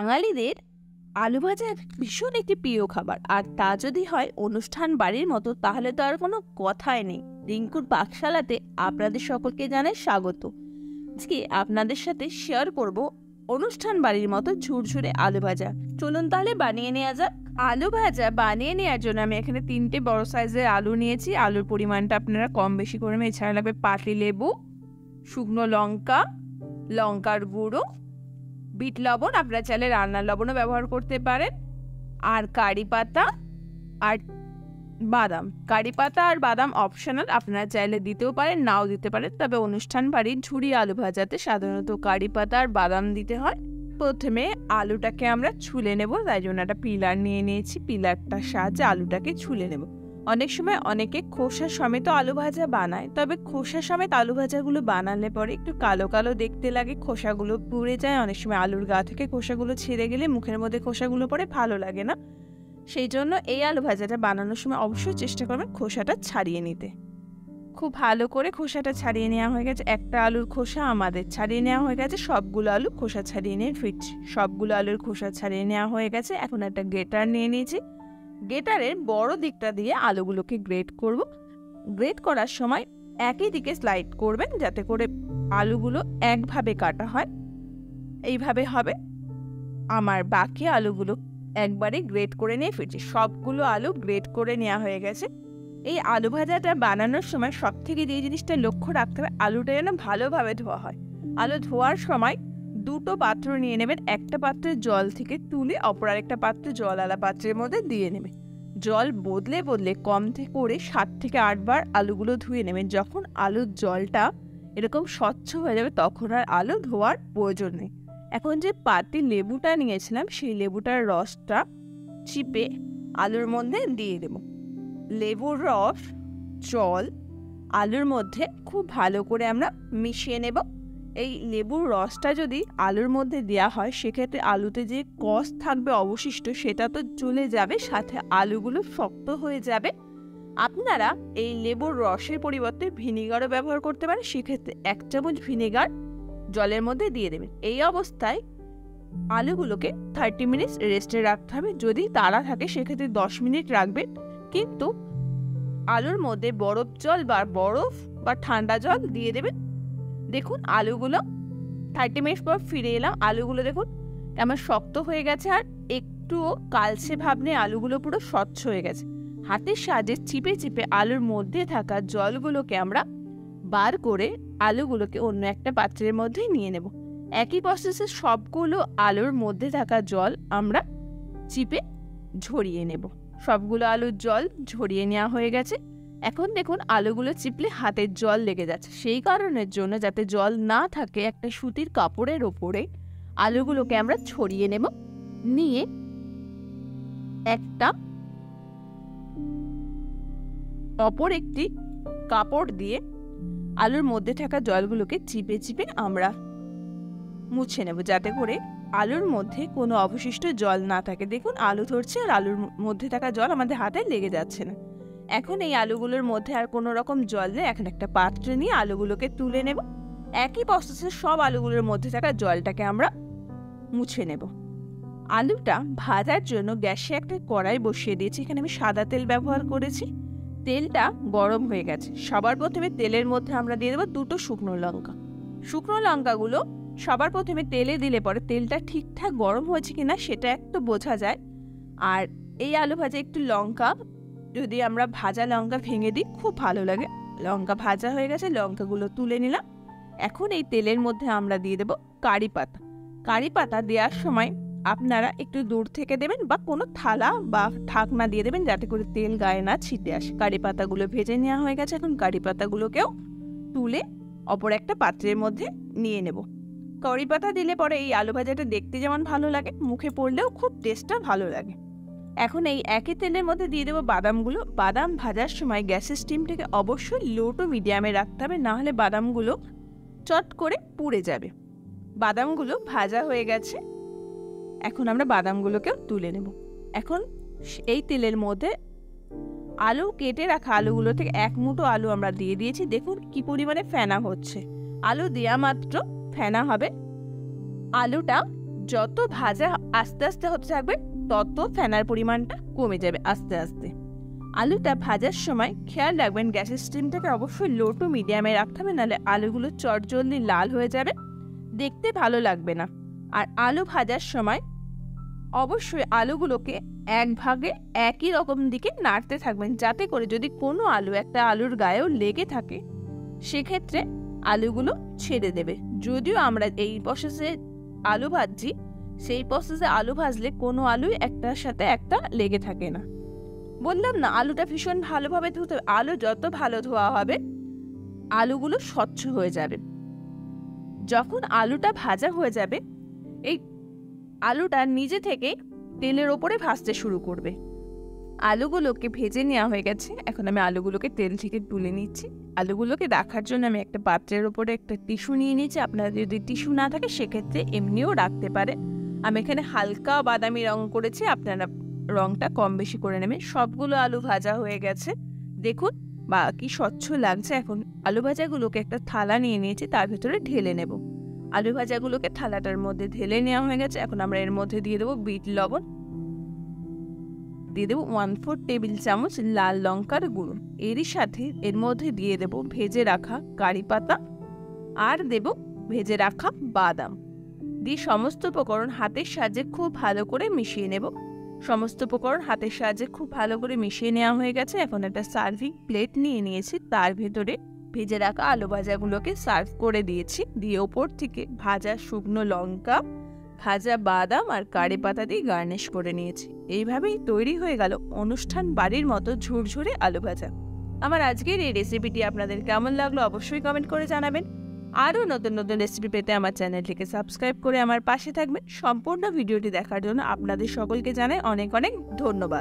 বাঙালিদের আলু ভাজা ভীষণ একটি প্রিয় খাবার। আর তা যদি হয় অনুষ্ঠান বাড়ির মতো, তাহলে তো আর কোনো কথাই নেই। রিঙ্কুর পাকশালাতে আপনাদের সকলকে জানাই স্বাগত। আজকে আপনাদের সাথে শেয়ার করব অনুষ্ঠান বাড়ির মতো ঝুরঝুরে আলু ভাজা চলুন তাহলে বানিয়ে নেওয়া যাক। আলু ভাজা বানিয়ে নেওয়ার জন্য আমি এখানে তিনটে বড় সাইজের আলু নিয়েছি। আলুর পরিমাণটা আপনারা কম বেশি করবেন। এছাড়া লাগবে পাতি লেবু শুকনো লঙ্কা, লঙ্কার গুঁড়ো বিট লবণ আপনারা চাইলে রান্নার লবণও ব্যবহার করতে পারেন। আর কারি পাতা আর বাদাম। কারি পাতা আর বাদাম অপশনাল আপনারা চাইলে দিতেও পারেন, নাও দিতে পারেন। তবে অনুষ্ঠান বাড়ির ঝুড়ি আলু ভাজাতে সাধারণত কারি পাতা আর বাদাম দিতে হয়। প্রথমে আলুটাকে আমরা ছুলে নেব, তাই জন্য একটা পিলার নিয়ে নিয়েছি। পিলারটার সাহায্যে আলুটাকে ছুলে নেব। অনেক সময় অনেকে খোসা সমেত আলু ভাজা বানায়, তবে খোসা সমেত আলু ভাজাগুলো বানালে পরে একটু কালো কালো দেখতে লাগে, খোসাগুলো পুড়ে যায়। অনেক সময় আলুর গা থেকে খোসাগুলো ছিঁড়ে গেলে মুখের মধ্যে খোসাগুলো পরে ভালো লাগে না। সেই জন্য এই আলু ভাজাটা বানানোর সময় অবশ্যই চেষ্টা করবেন খোসাটা ছাড়িয়ে নিতে। খুব ভালো করে খোসাটা ছাড়িয়ে নেওয়া হয়ে গেছে। একটা আলুর খোসা আমাদের ছাড়িয়ে নেওয়া হয়ে গেছে। সবগুলো আলু খোসা ছাড়িয়ে নিয়ে ফিরছি সবগুলো আলুর খোসা ছাড়িয়ে নেওয়া হয়ে গেছে। এখন একটা গেটার নিয়ে নিয়েছি। গেটারের বড় দিকটা দিয়ে আলুগুলোকে গ্রেট করব। গ্রেট করার সময় একই দিকে স্লাইড করবেন যাতে করে আলুগুলো একভাবে কাটা হয়। এইভাবে হবে। আমার বাকি আলুগুলো একবারে গ্রেট করে নিয়ে ফিরছি। সবগুলো আলু গ্রেট করে নেওয়া হয়ে গেছে। এই আলু ভাজাটা বানানোর সময় সব থেকে যে জিনিসটা লক্ষ্য রাখতে হবে, আলুটা যেন ভালোভাবে ধোয়া হয়। আলু ধোয়ার সময় দুটো পাত্র নিয়ে নেবেন। একটা পাত্রে জল থেকে তুলে অপর আরেকটা পাত্রে জল আলা পাত্রের মধ্যে দিয়ে নেবেন। জল বদলে বদলে কম থেকে করে সাত থেকে আটবার আলুগুলো ধুয়ে নেবেন। যখন আলুর জলটা এরকম স্বচ্ছ হয়ে যাবে, তখন আর আলু ধোয়ার প্রয়োজন নেই। এখন যে পাতি লেবুটা নিয়েছিলাম, সেই লেবুটার রসটা চিপে আলুর মধ্যে দিয়ে দেব। লেবুর রস, জল, আলুর মধ্যে খুব ভালো করে আমরা মিশিয়ে নেব। এই লেবুর রসটা যদি আলুর মধ্যে দেওয়া হয়, সেক্ষেত্রে আলুতে যে কষ থাকবে অবশিষ্ট, সেটা তো চলে যাবে, সাথে আলুগুলো শক্ত হয়ে যাবে। আপনারা এই লেবুর রসের পরিবর্তে ভিনিগারও ব্যবহার করতে পারেন, সেক্ষেত্রে এক চামচ ভিনেগার জলের মধ্যে দিয়ে দেবেন। এই অবস্থায় আলুগুলোকে থার্টি মিনিটস রেস্টে রাখতে হবে। যদি তারা থাকে, সেক্ষেত্রে দশ মিনিট রাখবেন। কিন্তু আলুর মধ্যে বরফ জল বা বরফ বা ঠান্ডা জল দিয়ে দেবেন। দেখুন আলুগুলো থার্টি মিনিট পর ফিরে এলাম। আলুগুলো দেখুন কেমন শক্ত হয়ে গেছে আর একটুও কালচে ভাব নিয়ে আলুগুলো পুরো স্বচ্ছ হয়ে গেছে। হাতের সাহায্যে চিপে চিপে আলুর মধ্যে থাকা জলগুলোকে আমরা বার করে আলুগুলোকে অন্য একটা পাত্রের মধ্যে নিয়ে নেব। একই প্রসেসে সবগুলো আলুর মধ্যে থাকা জল আমরা চিপে ঝরিয়ে নেব। সবগুলো আলুর জল ঝরিয়ে নেওয়া হয়ে গেছে। এখন দেখুন আলুগুলো চিপলে হাতের জল লেগে যাচ্ছে। সেই কারণের জন্য যাতে জল না থাকে একটা সুতির কাপড়ের ওপরে আলুগুলোকে আমরা ছড়িয়ে নেব। নিয়ে একটা অপর একটি কাপড় দিয়ে আলুর মধ্যে থাকা জলগুলোকে চিপে চিপে আমরা মুছে নেব যাতে করে আলুর মধ্যে কোনো অবশিষ্ট জল না থাকে। দেখুন আলু ধরছে আর আলুর মধ্যে থাকা জল আমাদের হাতে লেগে যাচ্ছে না। এখন এই আলুগুলোর মধ্যে আর কোনো রকম জল নেই এখন একটা পাত্রে নিয়ে আলুগুলোকে তুলে নেব। একই প্রসেসে সব আলুগুলোর মধ্যে থাকা জলটাকে আমরা মুছে নেব। আলুটা ভাজার জন্য গ্যাসে একটা কড়াই বসিয়ে দিয়েছি। এখানে আমি সাদা তেল ব্যবহার করেছি। তেলটা গরম হয়ে গেছে। সবার প্রথমে তেলের মধ্যে আমরা দিয়ে দেবো দুটো শুকনো লঙ্কা। শুকনো লঙ্কাগুলো সবার প্রথমে তেলে দিলে পরে তেলটা ঠিকঠাক গরম হয়েছে কিনা সেটা একটু বোঝা যায়। আর এই আলু ভাজা একটু লঙ্কা যদি আমরা ভাজা লঙ্কা ভেঙে দিই, খুব ভালো লাগে। লঙ্কা ভাজা হয়ে গেছে, লঙ্কাগুলো তুলে নিলাম। এখন এই তেলের মধ্যে আমরা দিয়ে দেব কারি পাতা। কারি পাতা দেওয়ার সময় আপনারা একটু দূর থেকে দেবেন বা কোনো থালা বা ঢাকনা দিয়ে দেবেন, যাতে করে তেল গায়ে না ছিটে আসে। কারি পাতাগুলো ভেজে নেওয়া হয়ে গেছে এখন। কারি পাতাগুলোকেও তুলে অপর একটা পাত্রের মধ্যে নিয়ে নেব। কারি পাতা দিলে পরে এই আলু ভাজাটা দেখতে যেমন ভালো লাগে, মুখে পড়লেও খুব টেস্টটা ভালো লাগে। এখন এই একই তেলের মধ্যে দিয়ে দেবো বাদামগুলো। বাদাম ভাজার সময় গ্যাসের স্টিমটাকে অবশ্যই লো টু মিডিয়ামে রাখতে হবে নাহলে বাদামগুলো চট করে পুড়ে যাবে। বাদামগুলো ভাজা হয়ে গেছে। এখন আমরা বাদামগুলোকেও তুলে নেব। এখন এই তেলের মধ্যে আলু কেটে রাখা আলুগুলো থেকে এক মুঠো আলু আমরা দিয়ে দিয়েছি। দেখুন কি পরিমাণে ফেনা হচ্ছে। আলু দেওয়া মাত্র ফেনা হবে। আলুটা যত ভাজা আস্তে আস্তে হতে থাকবে তত ফেনার পরিমাণটা কমে যাবে আস্তে আস্তে। আলুটা ভাজার সময় খেয়াল রাখবেন গ্যাসের স্টিমটাকে অবশ্যই লো টু মিডিয়ামে রাখতে হবে, নাহলে আলুগুলো চটজলদি লাল হয়ে যাবে। দেখতে ভালো লাগবে না। আর আলু ভাজার সময় অবশ্যই আলুগুলোকে এক ভাগে একই রকম দিকে নাড়তে থাকবেন, যাতে করে যদি কোনো আলু একটা আলুর গায়েও লেগে থাকে, সেক্ষেত্রে আলুগুলো ছেড়ে দেবে। যদিও আমরা এই প্রসেসে আলু ভাজছি সেই প্রসেসে আলু ভাজলে কোনো আলুই একটার সাথে একটা লেগে থাকে না। বললাম, না, আলুটা ভীষণ ভালোভাবে ধুতে। আলু যত ভালো ধোয়া হবে, আলুগুলো স্বচ্ছ হয়ে যাবে। যখন আলুটা ভাজা হয়ে যাবে, এই আলুটা নিজে থেকে তেলের ওপরে ভাজতে শুরু করবে। আলুগুলোকে ভেজে নেওয়া হয়ে গেছে। এখন আমি আলুগুলোকে তেল থেকে তুলে নিচ্ছি। আলুগুলোকে রাখার জন্য আমি একটা পাত্রের ওপরে একটা টিস্যু নিয়ে নিয়েছি আপনার যদি টিস্যু না থাকে, সেক্ষেত্রে এমনিও রাখতে পারে। আমি এখানে হালকা বাদামি রং করেছি, আপনারা রংটা কম বেশি করে নেবেন। সবগুলো আলু ভাজা হয়ে গেছে। দেখুন, বা কি স্বচ্ছ লাগছে। এখন আলু ভাজাগুলোকে একটা থালা নিয়ে নিয়েছি, তার ভিতরে ঢেলে নেব। আলু ভাজাগুলোকে থালাটার মধ্যে ঢেলে নেওয়া হয়ে গেছে। এখন আমরা এর মধ্যে দিয়ে দেবো বিট লবণ। দিয়ে দেবো ওয়ান ফোর টেবিল চামচ লাল লঙ্কার গুঁড়ো। এরই সাথে এর মধ্যে দিয়ে দেবো ভেজে রাখা কারি পাতা। আর দেব ভেজে রাখা বাদাম। দিয়ে সমস্ত উপকরণ হাতের সাহায্যে খুব ভালো করে মিশিয়ে নেব। সমস্ত উপকরণ হাতের সাহায্যে খুব ভালো করে মিশিয়ে নেওয়া হয়ে গেছে। এখন একটা সার্ভিং প্লেট নিয়ে নিয়েছি। তার ভেতরে ভেজে রাখা আলু ভাজাগুলোকে সার্ভ করে দিয়েছি। দিয়ে ওপর থেকে ভাজা শুকনো লঙ্কা, ভাজা বাদাম আর কারি পাতা দিয়ে গার্নিশ করে নিয়েছি। এইভাবেই তৈরি হয়ে গেল অনুষ্ঠান বাড়ির মতো ঝুরঝুরে আলু ভাজা। আমার আজকের এই রেসিপিটি আপনাদের কেমন লাগল অবশ্যই কমেন্ট করে জানাবেন। আরও নতুন নতুন রেসিপি পেতে আমার চ্যানেলটিকে সাবস্ক্রাইব করে আমার পাশে থাকবেন। সম্পূর্ণ ভিডিওটি দেখার জন্য আপনাদের সকলকে জানাই অনেক অনেক ধন্যবাদ।